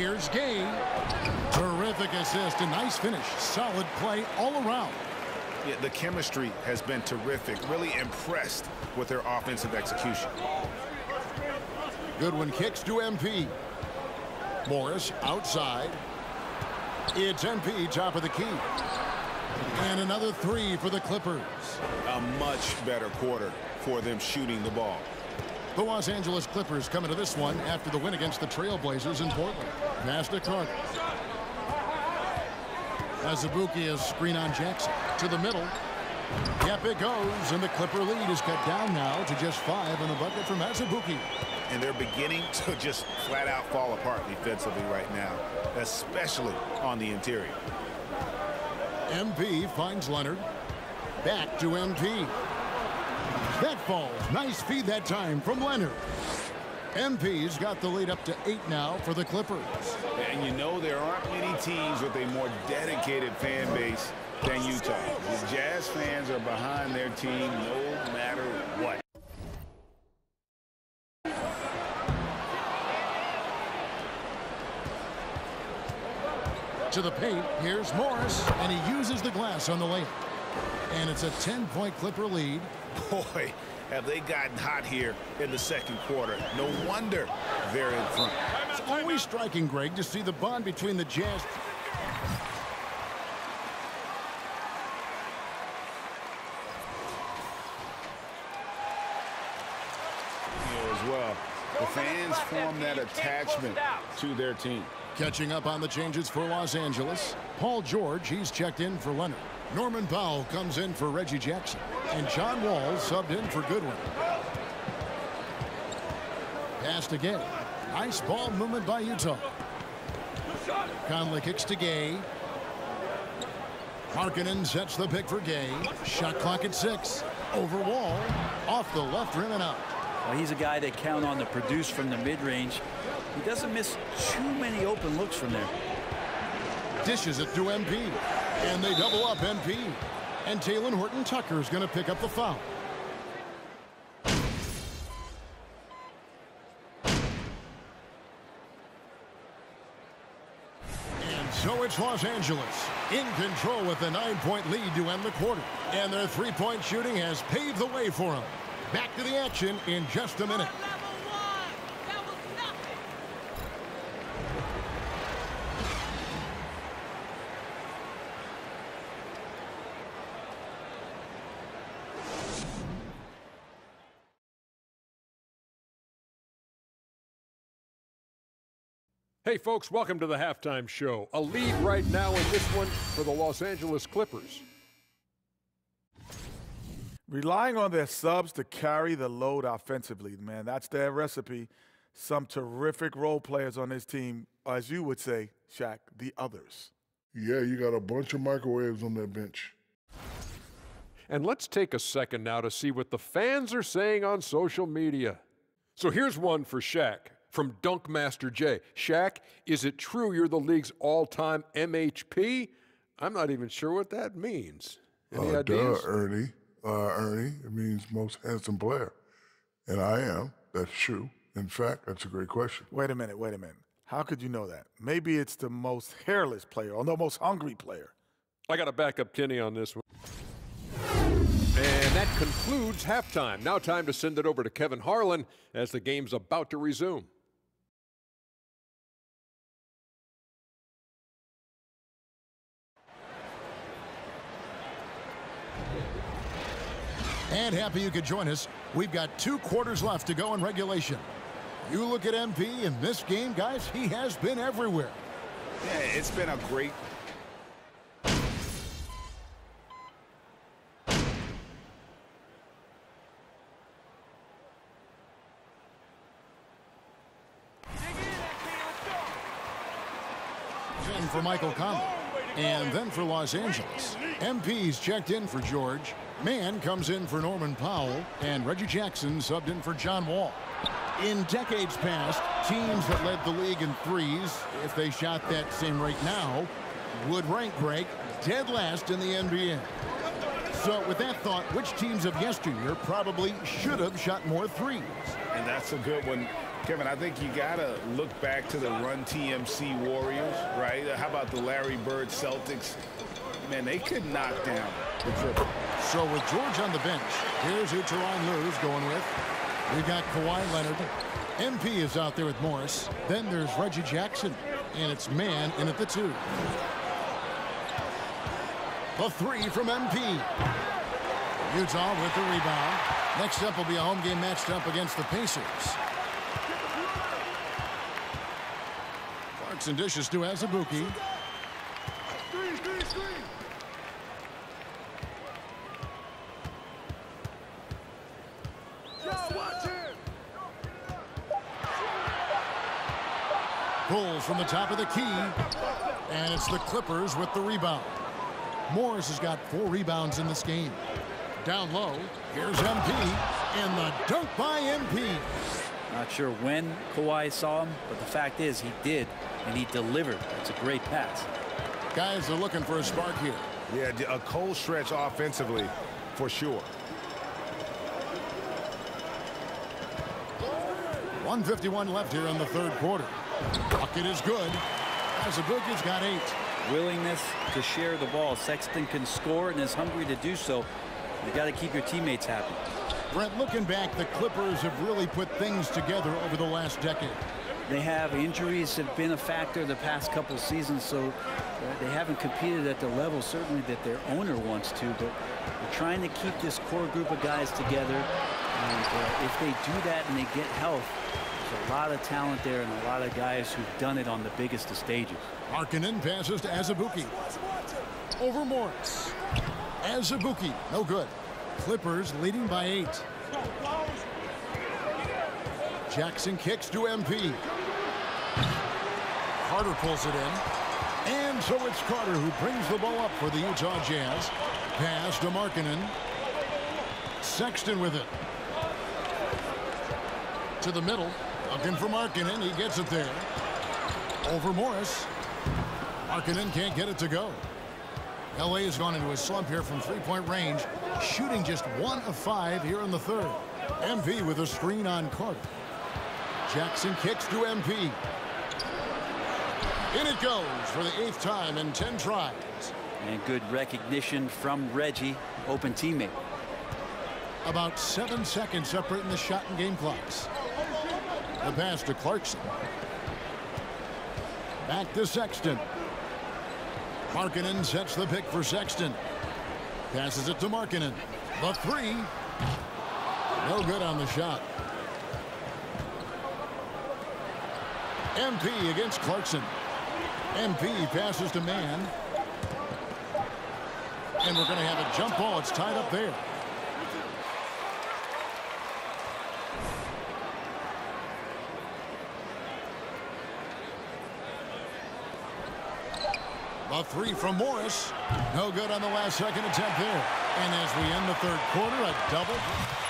Here's Gay. Terrific assist. A nice finish. Solid play all around. Yeah, the chemistry has been terrific. Really impressed with their offensive execution. Goodwin kicks to MP. Morris outside. It's MP top of the key. And another three for the Clippers. A much better quarter for them shooting the ball. The Los Angeles Clippers coming to this one after the win against the Trailblazers in Portland. Pass to Carter. Azubuike is screen on Jackson. To the middle. Yep, it goes. And the Clipper lead is cut down now to just five on the bucket from Azubuike. And they're beginning to just flat out fall apart defensively right now, especially on the interior. MP finds Leonard. Back to MP. That falls. Nice feed that time from Leonard. MP's got the lead up to eight now for the Clippers. And you know there aren't many teams with a more dedicated fan base than Utah. The Jazz fans are behind their team no matter what. To the paint, here's Morris, and he uses the glass on the layup. And it's a 10-point Clipper lead. Boy, have they gotten hot here in the second quarter. No wonder they're in front. It's always striking, Greg, to see the bond between the Jazz. as well. The fans form that attachment to their team. Catching up on the changes for Los Angeles. Paul George, he's checked in for Leonard. Norman Powell comes in for Reggie Jackson. And John Wall subbed in for Goodwin. Passed again. Nice ball movement by Utah. Conley kicks to Gay. Markkanen sets the pick for Gay. Shot clock at six. Over Wall. Off the left rim and out. Well, he's a guy they count on to produce from the mid-range. He doesn't miss too many open looks from there. Dishes it to MP. And they double up MP. And Talen Horton Tucker is going to pick up the foul. And so it's Los Angeles in control with a nine-point lead to end the quarter. And their three-point shooting has paved the way for them. Back to the action in just a minute. Hey, folks, welcome to the halftime show. A lead right now in this one for the Los Angeles Clippers. Relying on their subs to carry the load offensively, man, that's their recipe. Some terrific role players on this team, as you would say, Shaq, the others. Yeah, you got a bunch of microwaves on that bench. And let's take a second now to see what the fans are saying on social media. So here's one for Shaq from Dunkmaster J. Shaq, is it true you're the league's all-time MHP? I'm not even sure what that means. Any uh, ideas? Duh, Ernie. Uh, Ernie, it means most handsome player. And I am. That's true. In fact, that's a great question. Wait a minute, wait a minute. How could you know that? Maybe it's the most hairless player or the most hungry player. I got to back up Kenny on this one. And that concludes halftime. Now time to send it over to Kevin Harlan as the game's about to resume. And happy you could join us. We've got two quarters left to go in regulation. You look at MP in this game, guys, he has been everywhere. Yeah, it's been a great for Michael Conley. And then for Los Angeles. MP's checked in for George. Mann comes in for Norman Powell. And Reggie Jackson subbed in for John Wall. In decades past, teams that led the league in threes, if they shot that same rate now, would rank Greg dead last in the NBA. So with that thought, which teams of yesteryear probably should have shot more threes? And that's a good one. Kevin, I think you got to look back to the Run TMC Warriors, right? How about the Larry Bird Celtics? Man, they could knock down the triple. So with George on the bench, here's who Tyronn Lue's going with. We've got Kawhi Leonard. MP is out there with Morris. Then there's Reggie Jackson. And it's Mann in at the two. The three from MP. Utah with the rebound. Next up will be a home game matched up against the Pacers. Clarkson dishes to Azubuike. Pulls from the top of the key. And it's the Clippers with the rebound. Morris has got four rebounds in this game. Down low, here's MP, and the dunk by MP. Not sure when Kawhi saw him, but the fact is he did, and he delivered. It's a great pass. Guys are looking for a spark here. Yeah, a cold stretch offensively, for sure. 151 left here in the third quarter. Bucket is good. Azubuike's got eight. Willingness to share the ball. Sexton can score and is hungry to do so. You got to keep your teammates happy. Brent, looking back, the Clippers have really put things together over the last decade. They have injuries have been a factor the past couple seasons, so uh, they haven't competed at the level certainly that their owner wants to. But they're trying to keep this core group of guys together. And uh, if they do that and they get health, there's a lot of talent there and a lot of guys who've done it on the biggest of stages. Markkanen passes to Azubuike. Over Morris. Azubuike, no good. Clippers leading by eight. Jackson kicks to MP. Carter pulls it in. And so it's Carter who brings the ball up for the Utah Jazz. Pass to Markkanen. Sexton with it. To the middle. Looking for Markkanen. He gets it there. Over Morris. Markkanen can't get it to go. LA has gone into a slump here from three-point range, shooting just one of five here in the third. MP with a screen on Carter. Jackson kicks to MP. In it goes for the eighth time in 10 tries. And good recognition from Reggie, open teammate. About seven seconds separating the shot and game clocks. The pass to Clarkson. Back to Sexton. Markkanen sets the pick for Sexton. Passes it to Markkanen. The three. No good on the shot. MP against Clarkson. MP passes to Mann. And we're going to have a jump ball. It's tied up there. A three from Morris. No good on the last second attempt there. And as we end the third quarter, a double.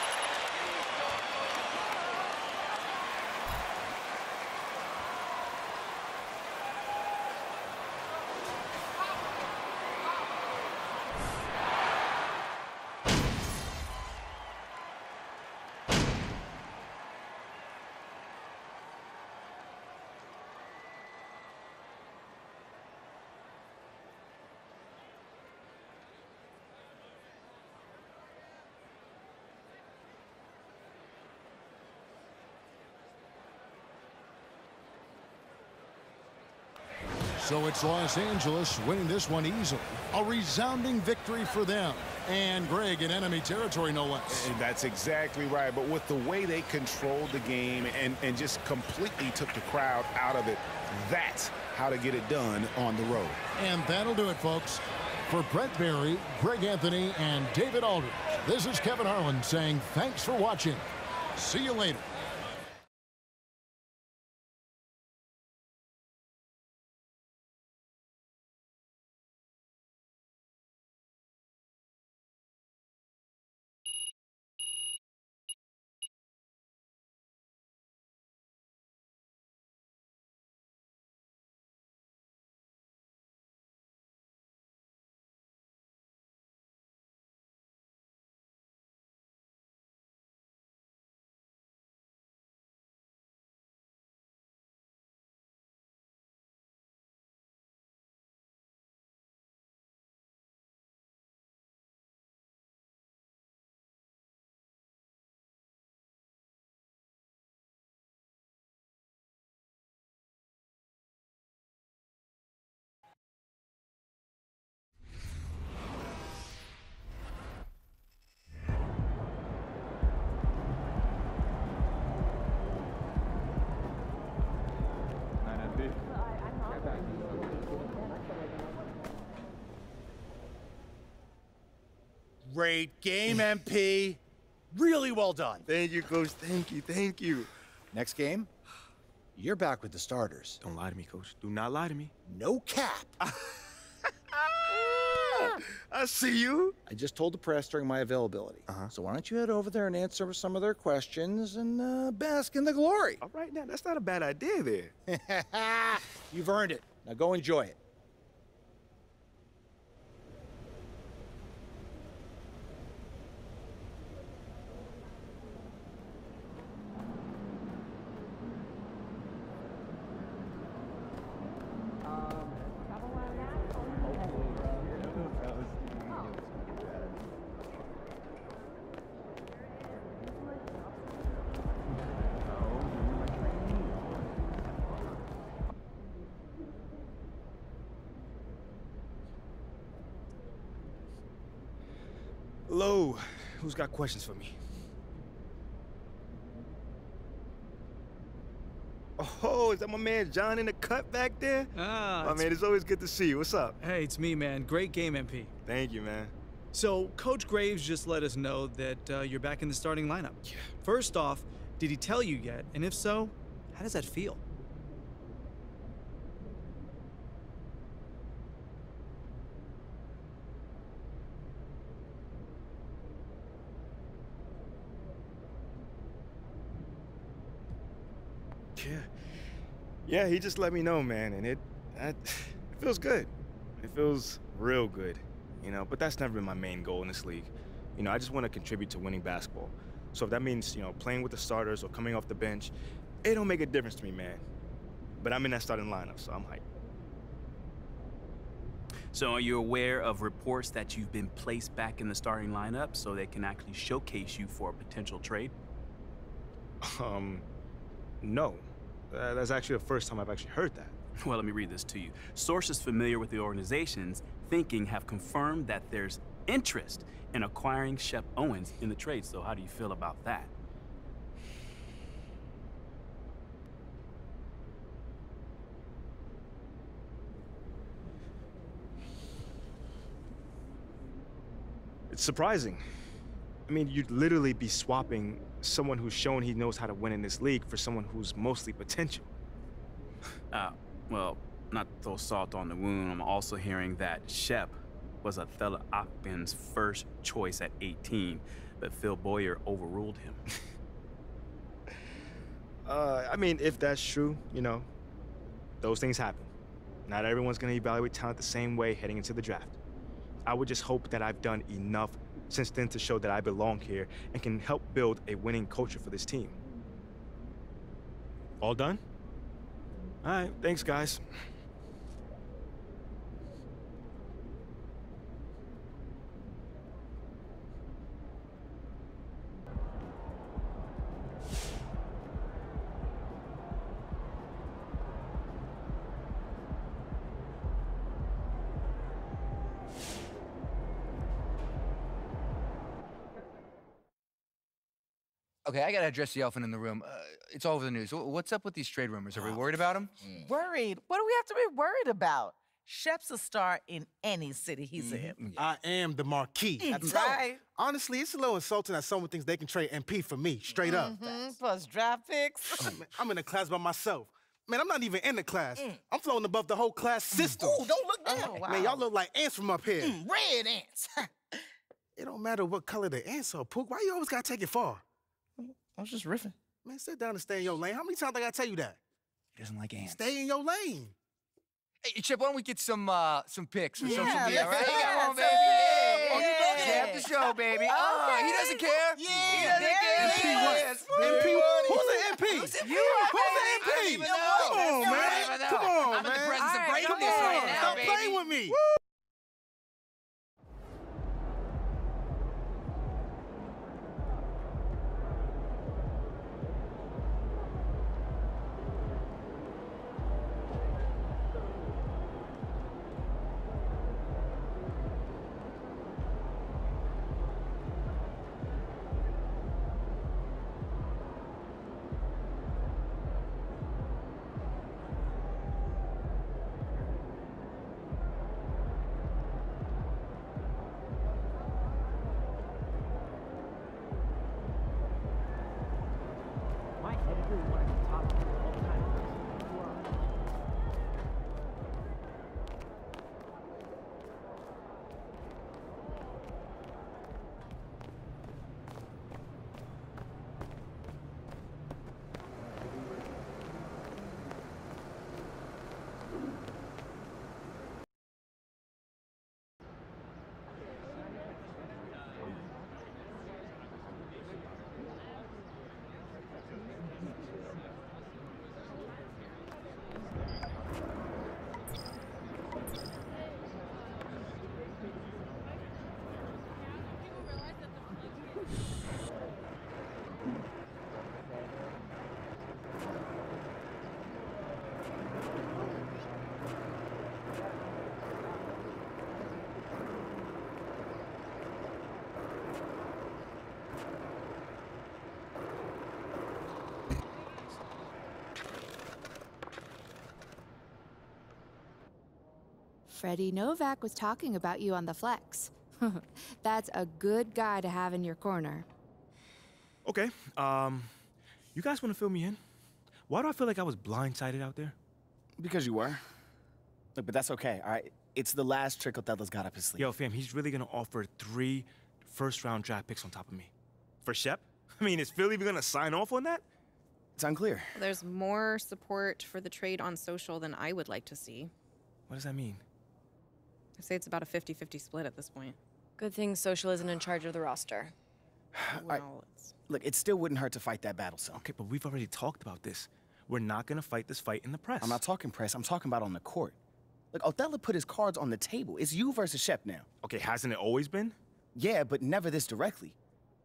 So it's Los Angeles winning this one easily. A resounding victory for them. And Greg in enemy territory, no less. And that's exactly right. But with the way they controlled the game and, and just completely took the crowd out of it, that's how to get it done on the road. And that'll do it, folks. For Brent Barry, Greg Anthony, and David Aldridge, this is Kevin Harlan saying thanks for watching. See you later. Great game, MP. Really well done. Thank you, Coach. Thank you. Thank you. Next game, you're back with the starters. Don't lie to me, Coach. Do not lie to me. No cap. I see you. I just told the press during my availability. Uh-huh. So why don't you head over there and answer some of their questions and uh, bask in the glory? All right, now that's not a bad idea there. You've earned it. Now go enjoy it. Who's got questions for me? Oh, is that my man John in the cut back there? Ah, my man, it's always good to see you. What's up? Hey, it's me, man. Great game, MP. Thank you, man. So, Coach Graves just let us know that uh, you're back in the starting lineup. Yeah. First off, did he tell you yet? And if so, how does that feel? Yeah. Yeah, he just let me know, man, and it, it feels good. It feels real good, you know. But that's never been my main goal in this league. You know, I just want to contribute to winning basketball. So if that means, you know, playing with the starters or coming off the bench, it don't make a difference to me, man. But I'm in that starting lineup, so I'm hyped. So are you aware of reports that you've been placed back in the starting lineup so they can actually showcase you for a potential trade? Um, no. Uh, that's actually the first time I've actually heard that. Well, let me read this to you. Sources familiar with the organization's thinking have confirmed that there's interest in acquiring Shep Owens in the trade. So how do you feel about that? It's surprising. I mean, you'd literally be swapping someone who's shown he knows how to win in this league for someone who's mostly potential. Uh, well, not to throw salt on the wound, I'm also hearing that Shep was Othello Akpin's first choice at 18, but Phil Boyer overruled him. uh, I mean, if that's true, you know, those things happen. Not everyone's gonna evaluate talent the same way heading into the draft. I would just hope that I've done enough since then to show that I belong here and can help build a winning culture for this team. All done? All right, thanks, guys. Okay, I gotta address the elephant in the room. Uh, it's all over the news. What's up with these trade rumors? Are we worried about them? Worried? What do we have to be worried about? Shep's a star in any city he's in. I am the marquee. Mm, That's right. right. Honestly, it's a little insulting that someone thinks they can trade MP for me, straight up. Mhm, Plus draft picks. Man, I'm in a class by myself. Man, I'm not even in the class. I'm floating above the whole class system. Ooh, don't look down. Man, y'all look like ants from up here. Mm, red ants. it don't matter what color the ants are, Pook. Why you always gotta take it far? I was just riffing. Man, sit down and stay in your lane. How many times I gotta tell you that? He doesn't like ants. Stay in your lane. Hey, Chip, why don't we get some uh, some pics for social Yeah, media, right? do You got one, baby. Yeah. Oh, you Yeah. know Champ the show, baby. Oh, he doesn't care. Yeah, he doesn't there care. he He is. is. MP? Who's the MP? Who's the You are, Who's the MP? I don't even know. Come on, man. Come on, man. I'm in the man. presence of greatness right on. now, Stop baby. playing with me. Freddie Novak was talking about you on the flex. That's a good guy to have in your corner. Okay, um, you guys want to fill me in? Why do I feel like I was blindsided out there? Because you were. Look, but that's okay, all right? It's the last trick Othello's got up his sleeve. Yo, fam, he's really gonna offer three first-round draft picks on top of me. For Shep? I mean, is Phil even gonna sign off on that? It's unclear. There's more support for the trade on social than I would like to see. What does that mean? I'd say it's about a 50 50 split at this point. Good thing social isn't in charge of the roster. Well, it's. Look, it still wouldn't hurt to fight that battle, so. Okay, but we've already talked about this. We're not gonna fight this fight in the press. I'm not talking press, I'm talking about on the court. Look, Othello put his cards on the table. It's you versus Shep now. Okay, hasn't it always been? Yeah, but never this directly.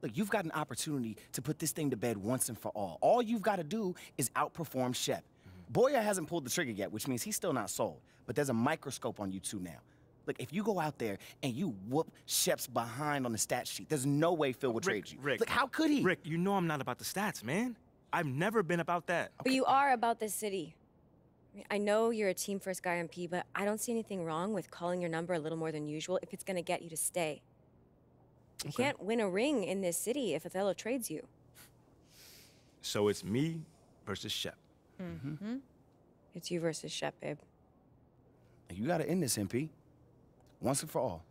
Look, you've got an opportunity to put this thing to bed once and for all. All you've got to do is outperform Shep. Mm-hmm. Boyer hasn't pulled the trigger yet, which means he's still not sold. But there's a microscope on you two now. Look, if you go out there and you whoop Shep's behind on the stat sheet, there's no way Phil would Rick, trade you. Rick, Look, how could he? Rick, you know I'm not about the stats, man. I've never been about that. But you are about this city. I, mean, I know you're a team first guy on P, but I don't see anything wrong with calling your number a little more than usual if it's going to get you to stay. You Okay. can't win a ring in this city if Othello trades you. So it's me versus Shep. Mm-hmm. It's you versus Shep, babe. You got to end this, MP. Once and for all.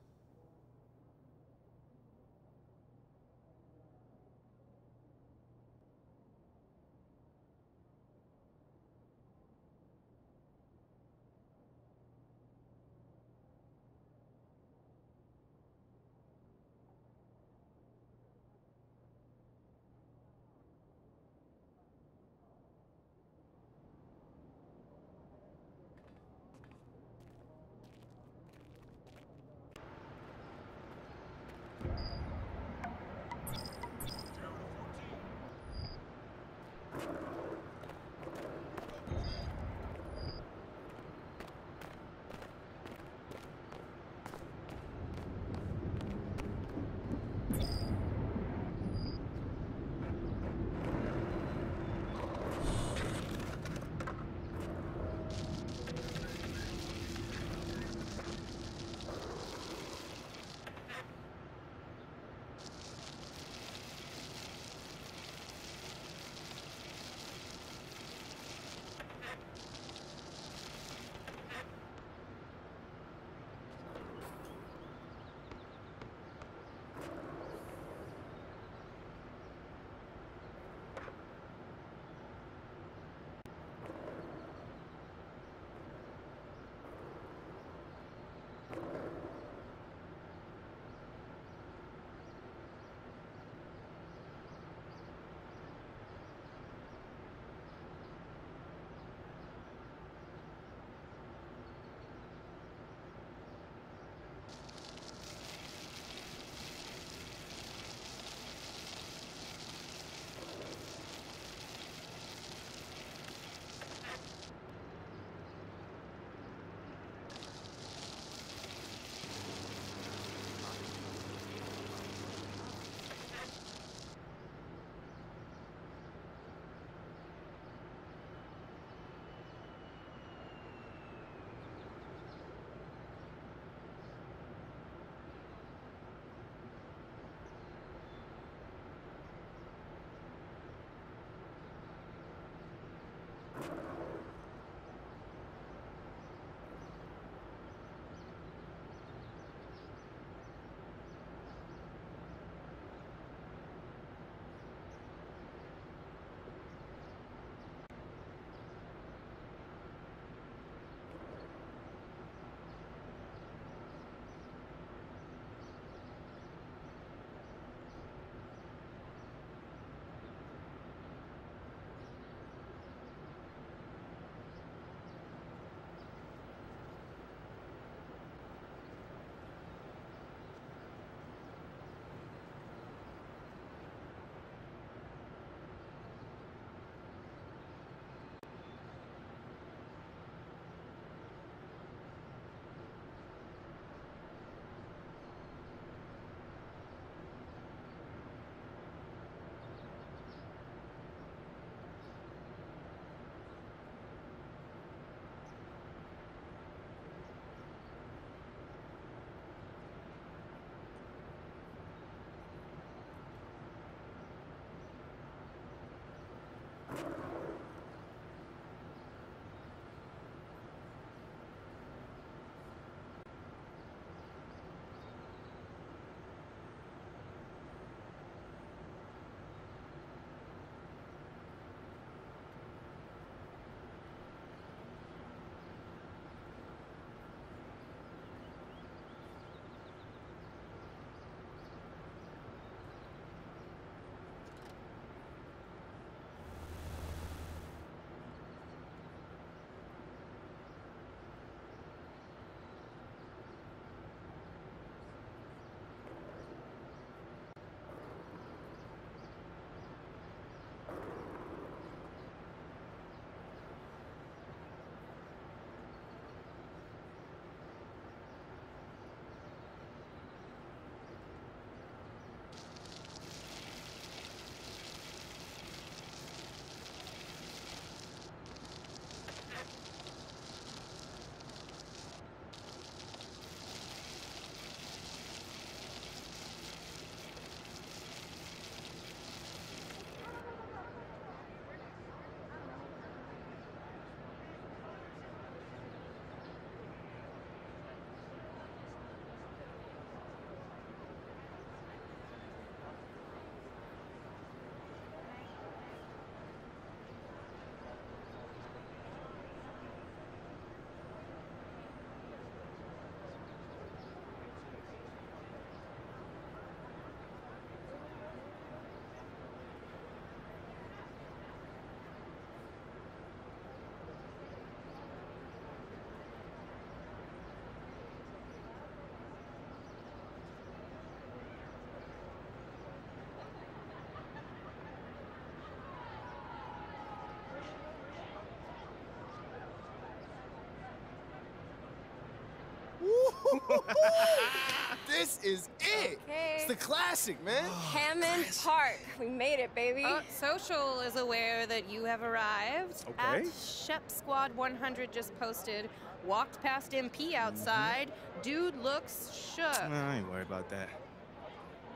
this is it. It's the classic, man. Hammond Park. We made it, baby. Uh, Social is aware that you have arrived. Okay. At Shep Squad 100 just posted, walked past MP outside. Dude looks shook. Nah, I ain't worried about that.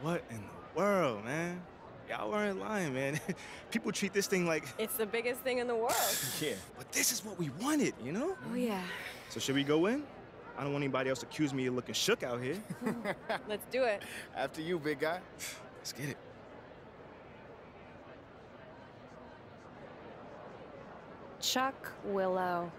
What in the world, man? Y'all weren't lying, man. People treat this thing like. It's the biggest thing in the world. Yeah. But this is what we wanted, you know? Oh, yeah. So should we go in? I don't want anybody else to accuse me of looking shook out here. Let's do it. After you, big guy. Let's get it. Chuck Willow.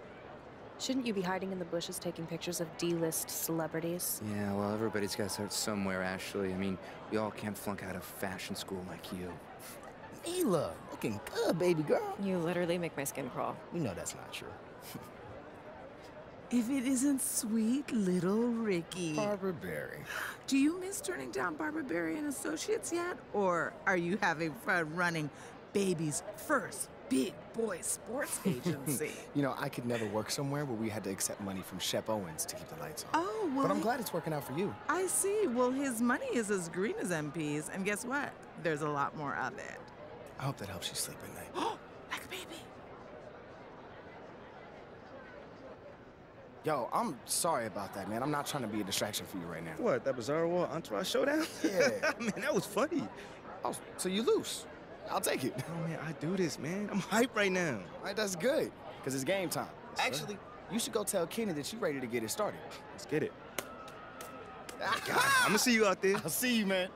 Shouldn't you be hiding in the bushes taking pictures of D-list celebrities? Yeah, well, everybody's got to start somewhere, Ashley. I mean, we all can't flunk out of fashion school like you. Mila, looking good, baby girl. You literally make my skin crawl. We know that's not true. If it isn't sweet little Ricky. Barbara Berry. Do you miss turning down Barbara Berry and Associates yet? Or are you having fun running baby's first big boy sports agency? You know, I could never work somewhere where we had to accept money from Shep Owens to keep the lights on. Oh, well. But I'm glad it's working out for you. I see. Well, his money is as green as MP's, and guess what? There's a lot more of it. I hope that helps you sleep at night. Oh, like a baby. Yo, I'm sorry about that, man. I'm not trying to be a distraction for you right now. What, that Bizarro War Entourage Showdown? Yeah. man, that was funny. Oh, so you lose. I'll take it. Oh, man, I do this, man. I'm hype right now. All right, that's good, because it's game time. Actually, you should go tell Kenny that you're ready to get it started. Let's get it. I'm gonna see you out there. I'll see you, man.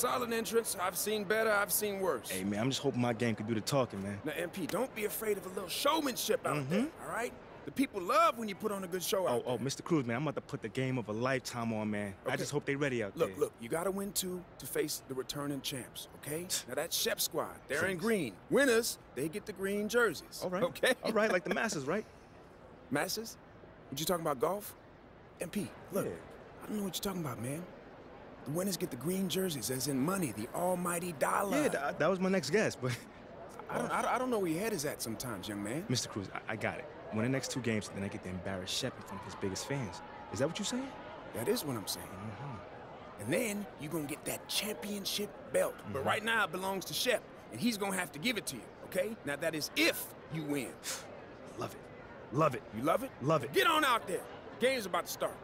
Solid entrance. I've seen better, I've seen worse. Hey, man, I'm just hoping my game can do the talking, man. Now, MP, don't be afraid of a little showmanship out there, Mm-hmm. all right? The people love when you put on a good show out Oh, oh, Mr. Cruz, man, I'm about to put the game of a lifetime on, man. I just hope they're ready out Look, there. look, look, you gotta win two to face the returning champs, okay? Now that's Shep Squad. They're in green. Winners, they get the green jerseys. All right. Okay? All right, like the masses, right? Masses? What you talking about, golf? MP, look, I don't know what you're talking about, man. The winners get the green jerseys, as in money, the almighty dollar. Yeah, that, that was my next guess, but I don't, I don't, I don't know where your head is at sometimes, young man. Mr. Cruz, I, I got it. Win the next two games, then I get to embarrass Shep in front of his biggest fans. Is that what you're saying? That is what I'm saying. Mm-hmm. And then you're gonna get that championship belt. But mm-hmm. right now it belongs to Shep, and he's gonna have to give it to you, okay? Now that is if you win. Love it. Love it. You love it? Love it. Get on out there. Game's about to start.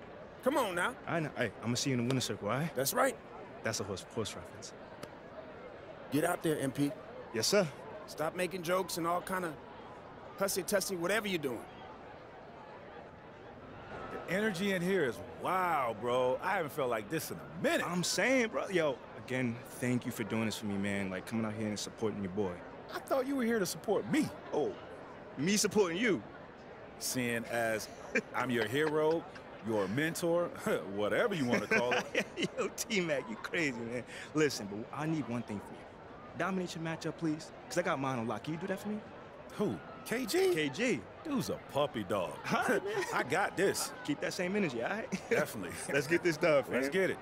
Come on now. I know. Hey, I'm gonna see you in the winner's circle, all right? That's right. That's a horse, horse reference. Get out there, MP. Yes, sir. Stop making jokes and all kind of hussy tussy, whatever you're doing. The energy in here is wow, bro. I haven't felt like this in a minute. I'm saying, bro. Yo, again, thank you for doing this for me, man. Like coming out here and supporting your boy. I thought you were here to support me. Oh, me supporting you. Seeing as I'm your hero, your mentor, whatever you want to call it. Yo, T-Mac, you crazy, man. Listen, but I need one thing from you. Dominate your matchup, please. Because I got mine on lock. Can you do that for me? Who? KG? KG. Dude's a puppy dog. Huh? I got this. Keep that same energy, all right? Definitely. Let's get this done, Let's get it.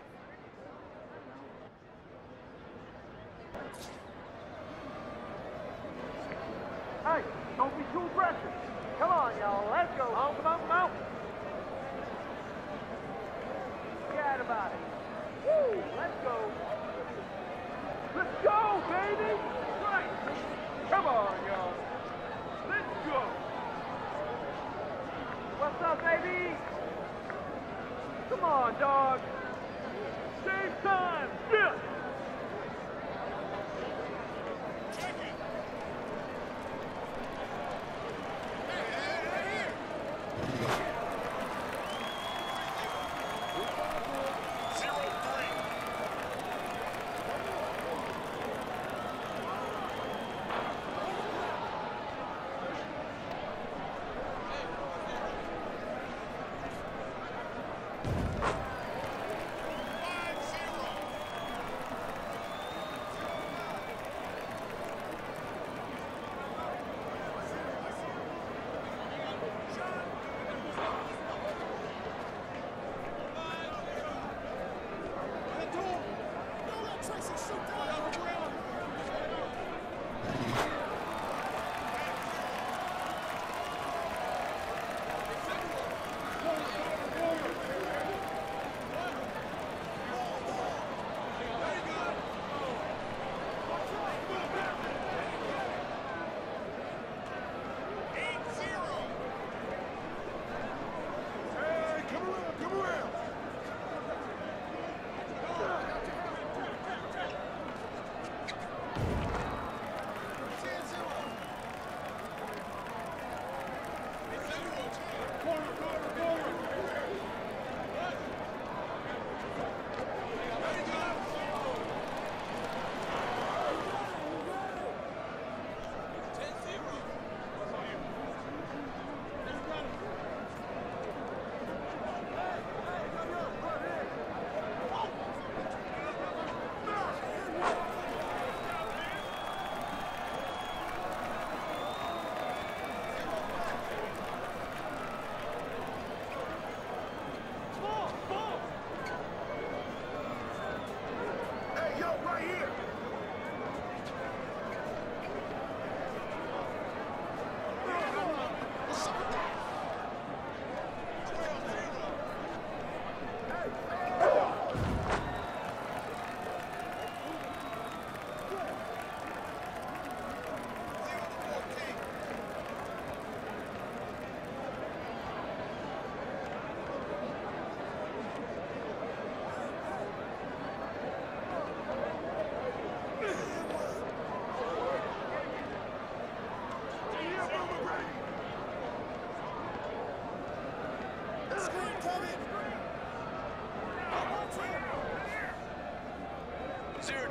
Hey, don't be too aggressive. Come on, y'all. Let's go. Come on, come on, come on. Forget about. Woo, let's go. Let's go, baby. Right. Come on, y'all. Let's go. What's up, baby? Come on, dog. Save time. Yeah.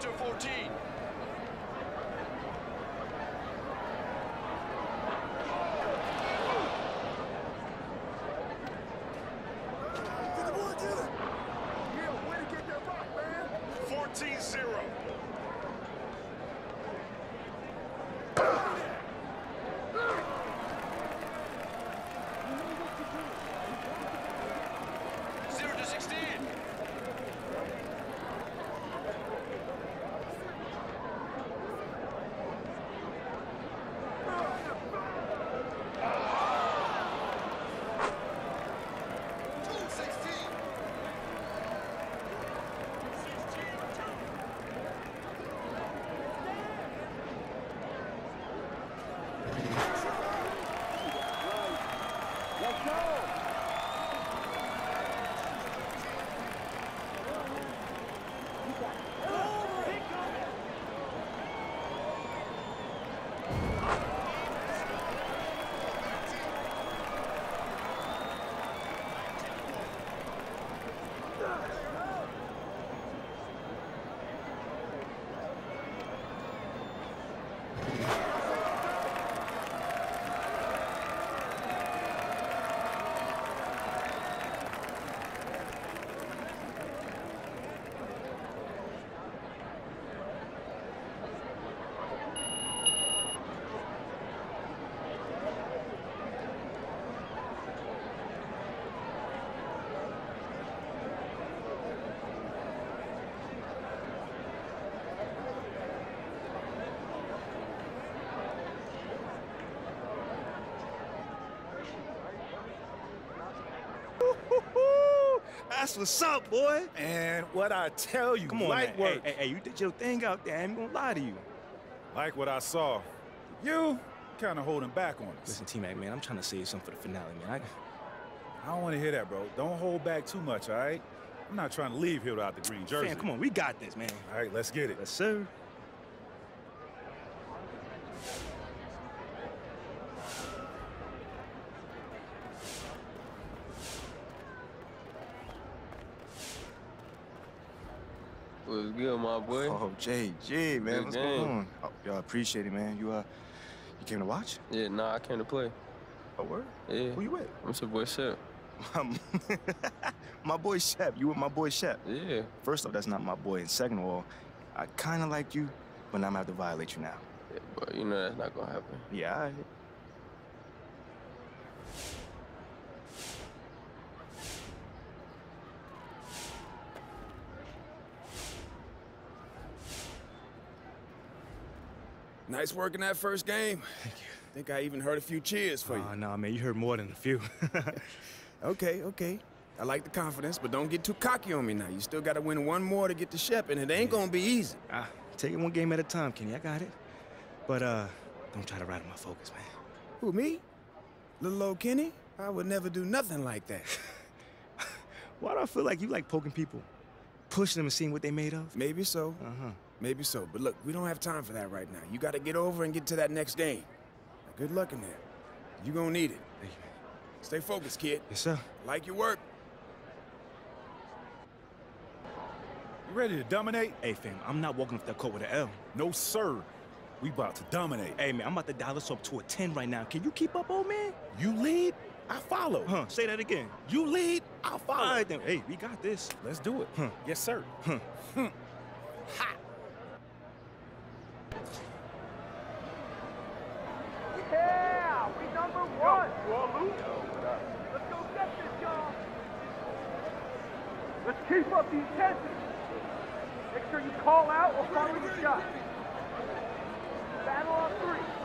to 14. Get the boy, get. Yeah, way to get that rock, man. 14-0. go. That's what's up, boy. And what I tell you, Come on, light man. work. Hey, hey, hey, you did your thing out there. I ain't gonna lie to you. Like what I saw. You kind of holding back on us. Listen, T-Mac, man, I'm trying to save something for the finale, man. I I don't want to hear that, bro. Don't hold back too much, all right? I'm not trying to leave here without the green jersey. fam, come on, we got this, man. All right, let's get it. Yes, sir. What's good, my boy? Oh, JG, man, Good what's game. going on? Oh, I appreciate it, man. You uh, you came to watch? Yeah, nah, I came to play. Oh, word? Yeah. Who you with? I'm your boy Shep. my boy Shep. You with my boy Shep? Yeah. First off, that's not my boy. And second of all, I kind of like you, but now I'm gonna have to violate you now. Yeah, but you know that's not gonna happen. Yeah, all right. Nice work in that first game. Thank you. I think I even heard a few cheers for you. Oh, no, man, you heard more than a few. Okay, okay. I like the confidence, but don't get too cocky on me now. You still got to win one more to get to Shep, and it ain't gonna be easy. Ah, take it one game at a time, Kenny. I got it. But uh, don't try to rattle my focus, man. Who, me? Little old Kenny? I would never do nothing like that. Why do I feel like you like poking people? Pushing them and seeing what they made of? Maybe so. Uh-huh. Maybe so. But look, we don't have time for that right now. You got to get over and get to that next game. Now, good luck in there. you gonna need it. Stay focused, kid. Yes, sir. Like your work. You ready to dominate? Hey, fam, I'm not walking off that court with an L. No, sir. We about to dominate. Hey, man, I'm about to dial this up to a 10 right now. Can you keep up, old man? You lead, I follow. Huh, say that again. You lead, I'll follow. All right, then. Hey, we got this. Let's do it. Huh. Yes, sir. Huh. Yeah, we number Let's keep up the intensity. Make sure you call out or follow your shot. Battle on three.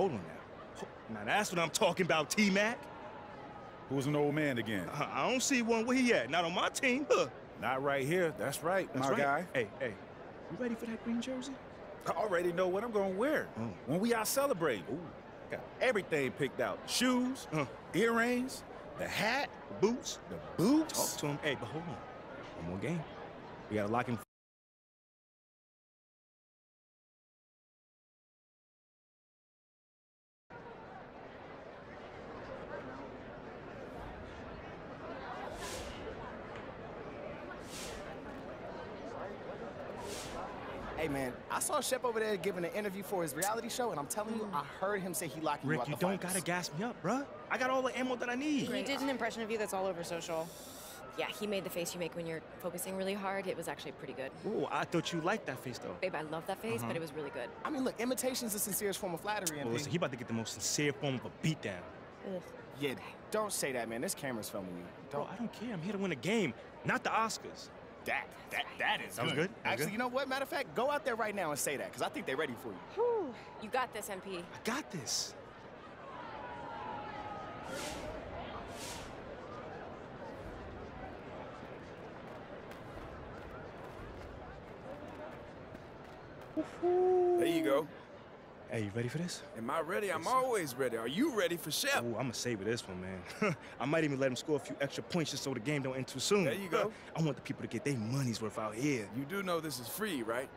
Hold on now. Now that's what I'm talking about, T-Mac. Who's an old man again? I I don't see one. Where he at? Not on my team. Huh. Not right here. That's right, That's my right. guy. Hey, hey. You ready for that green jersey? I already know what I'm gonna wear mm. when we out celebrating. Got everything picked out: shoes, earrings, the hat, boots, the boots. Talk to him. Hey, but hold on. One more game. We gotta lock him. Hey man, saw Shep over there giving an interview for his reality show, and I'm telling you, I heard him say he locked you Rick, out you the don't finals. gotta gas me up, bruh. I got all the ammo that I need. He did an impression of you that's all over social. Yeah, he made the face you make when you're focusing really hard. It was actually pretty good. Ooh, I thought you liked that face, though. Babe, I love that face, Uh-huh. but it was really good. I mean, look, imitation's the sincerest form of flattery. Well, MP. listen, he about to get the most sincere form of a beatdown. Yeah, don't say that, man. This camera's filming you. Bro, I don't care. I'm here to win a game, not the Oscars. That, that, that is That was good? Actually, good? you know what? Matter of fact, go out there right now and say that, because I think they're ready for you. Whew. You got this, MP. I got this. There you go. Hey, you ready for this? Am I ready? I'm always ready. Are you ready for Shep? Ooh, I'm gonna savor this one, man. I might even let him score a few extra points just so the game don't end too soon. There you go. I want the people to get their money's worth out here. You do know this is free, right?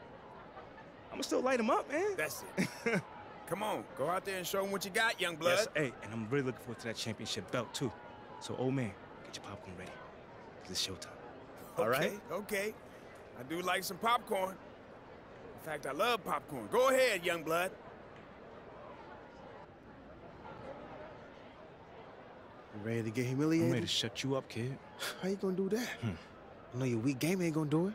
I'm gonna still light him up, man. That's it. Come on, go out there and show them what you got, young blood. Yes, hey, and I'm really looking forward to that championship belt too. So, old man, get your popcorn ready. It's showtime. All right? Okay, okay. I do like some popcorn. In fact, I love popcorn. Go ahead, young blood. Ready to get humiliated? I'm ready to shut you up, kid. How you gonna do that? Hmm. I know your weak game ain't gonna do it.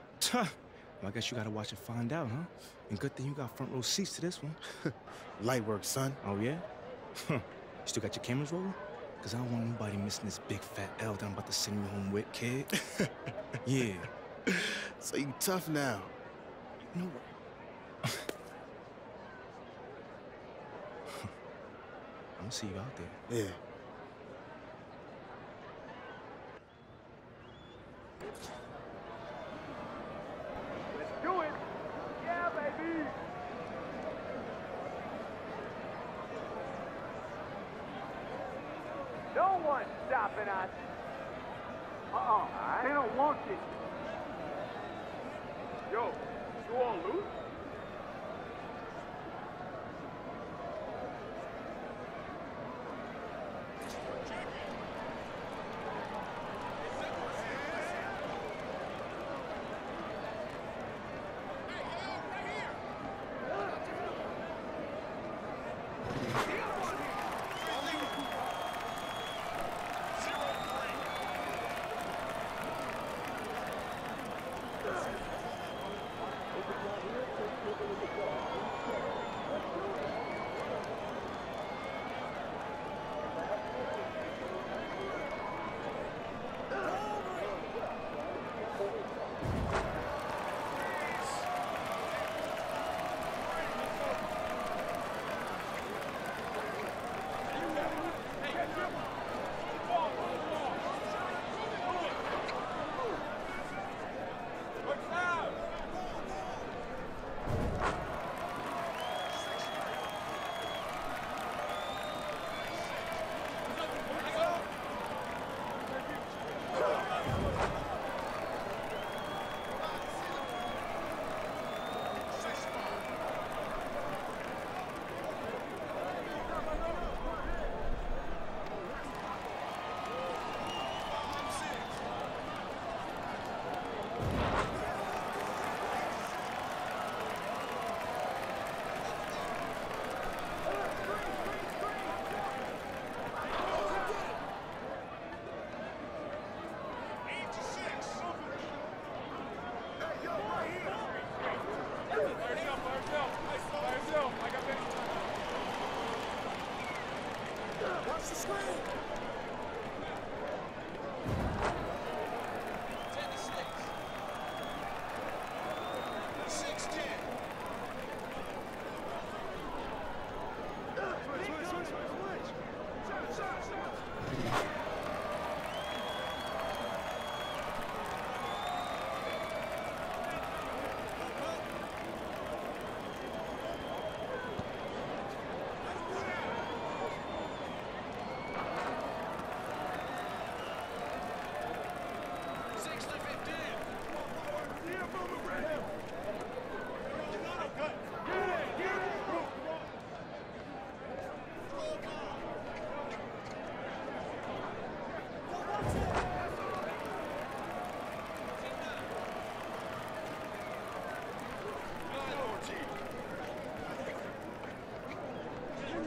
Well, I guess you gotta watch and find out, huh? And good thing you got front row seats to this one. Light work, son. Oh, yeah? you still got your cameras rolling? Because I don't want nobody missing this big fat L that I'm about to send you home with, kid. yeah. So you tough now. You know what? I'm gonna see you out there. Yeah. Let's do it. Yeah, baby. No one's stopping us. Uh-uh. They don't want it. Yo, you all loose?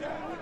Yeah.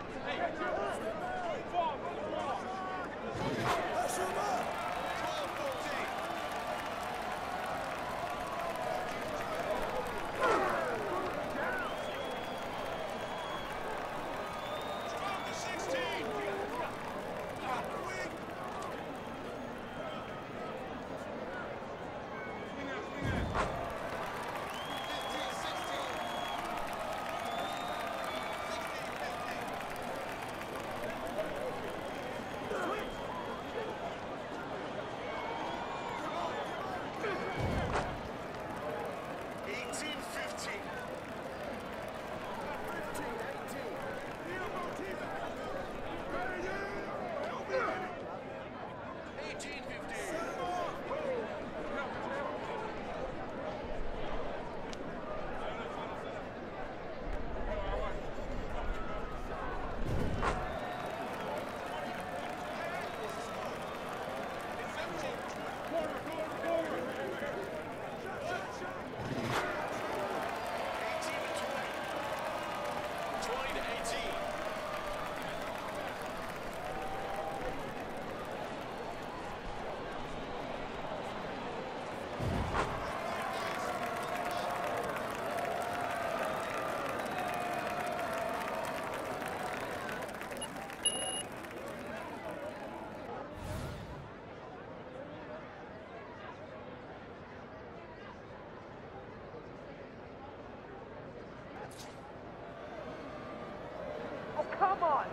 Come on,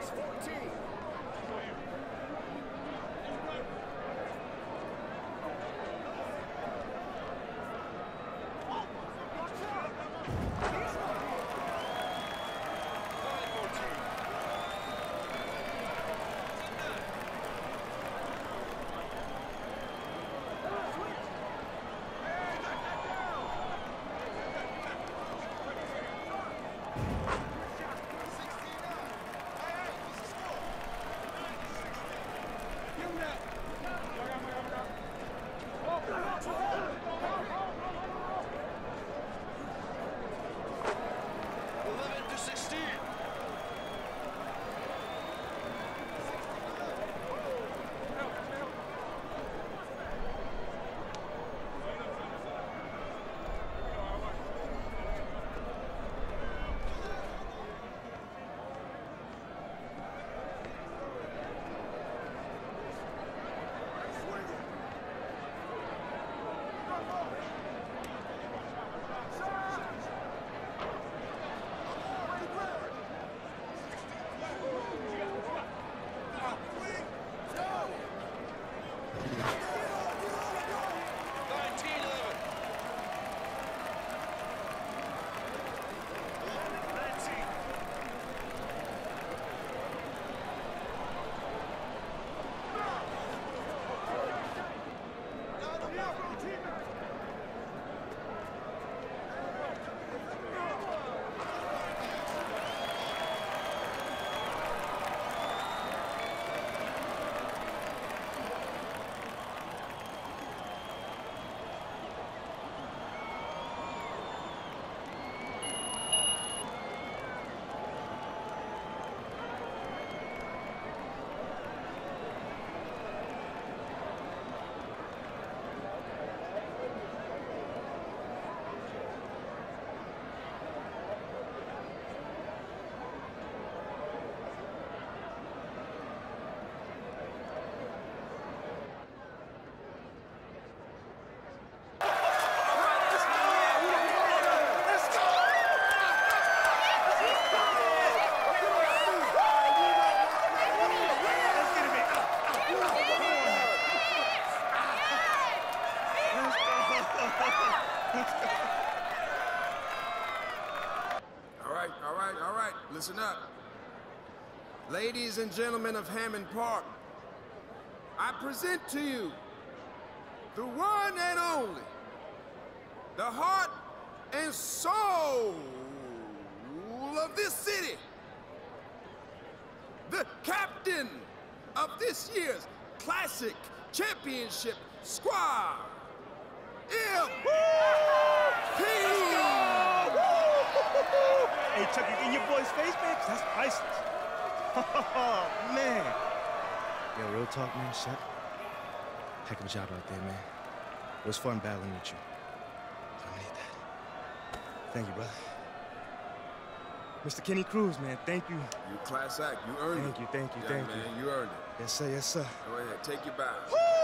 6-14. Ladies and gentlemen of Hammond Park, I present to you the one and only, the heart and soul of this city, the captain of this year's Classic Championship squad, MP! Hey, Chuck, you in your boy's face, man? that's priceless. Oh, man. Yo, real talk, man, Shep. Heck of a job out there, man. It was fun battling with you. I need that. Thank you, brother. Mr. Kenny Cruz, man, thank you. You class act, you earned it. Thank it. you, thank you, Yeah, thank man, you. you earned it. Yes, sir, yes, sir. Go ahead, take your bow.